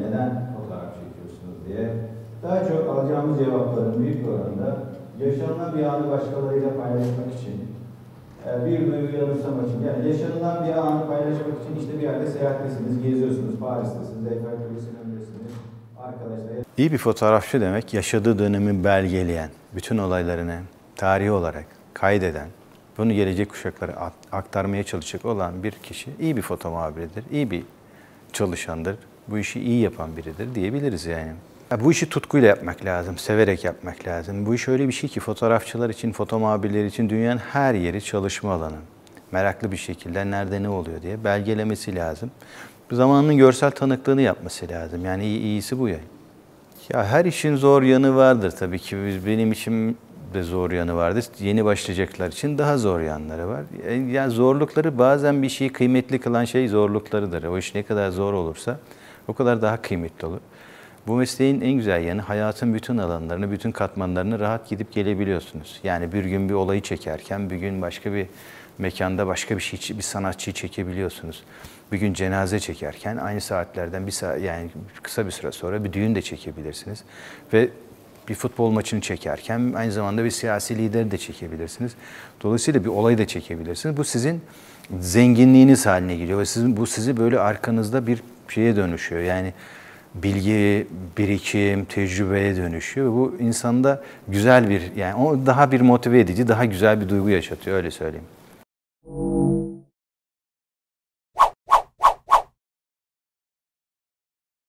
neden fotoğraf çekiyorsunuz diye daha çok alacağımız cevapların büyük oranda yaşanılan bir anı başkalarıyla paylaşmak için, e, bir duygu yanılsamak için, yani yaşanılan bir anı paylaşmak için işte bir yerde seyahattesiniz, geziyorsunuz, Paris'tesiniz, Eiffel Kulesi'nin önündesiniz, arkadaşlar. İyi bir fotoğrafçı demek yaşadığı dönemi belgeleyen, bütün olaylarını tarihi olarak kaydeden, bunu gelecek kuşaklara aktarmaya çalışacak olan bir kişi iyi bir foto muhabiridir, iyi bir çalışandır, bu işi iyi yapan biridir diyebiliriz yani. Ya bu işi tutkuyla yapmak lazım, severek yapmak lazım. Bu iş öyle bir şey ki fotoğrafçılar için, foto muhabirleri için dünyanın her yeri çalışma alanı. Meraklı bir şekilde nerede ne oluyor diye belgelemesi lazım. Zamanının görsel tanıklığını yapması lazım. Yani iyi, iyisi bu yani. Ya her işin zor yanı vardır tabii ki. Benim için de zor yanı vardır. Yeni başlayacaklar için daha zor yanları var. Yani zorlukları bazen bir şeyi kıymetli kılan şey zorluklarıdır. O iş ne kadar zor olursa o kadar daha kıymetli olur. Bu mesleğin en güzel yanı hayatın bütün alanlarını, bütün katmanlarını rahat gidip gelebiliyorsunuz. Yani bir gün bir olayı çekerken bir gün başka bir mekanda başka bir şey bir sanatçıyı çekebiliyorsunuz. Bir gün cenaze çekerken aynı saatlerden bir saat yani kısa bir süre sonra bir düğün de çekebilirsiniz ve bir futbol maçını çekerken aynı zamanda bir siyasi lideri de çekebilirsiniz. Dolayısıyla bir olayı da çekebilirsiniz. Bu sizin zenginliğiniz haline geliyor ve sizin bu sizi böyle arkanızda bir şeye dönüşüyor. Yani bilgi, birikim, tecrübeye dönüşüyor. Bu insanda güzel bir yani o daha bir motive edici, daha güzel bir duygu yaşatıyor öyle söyleyeyim.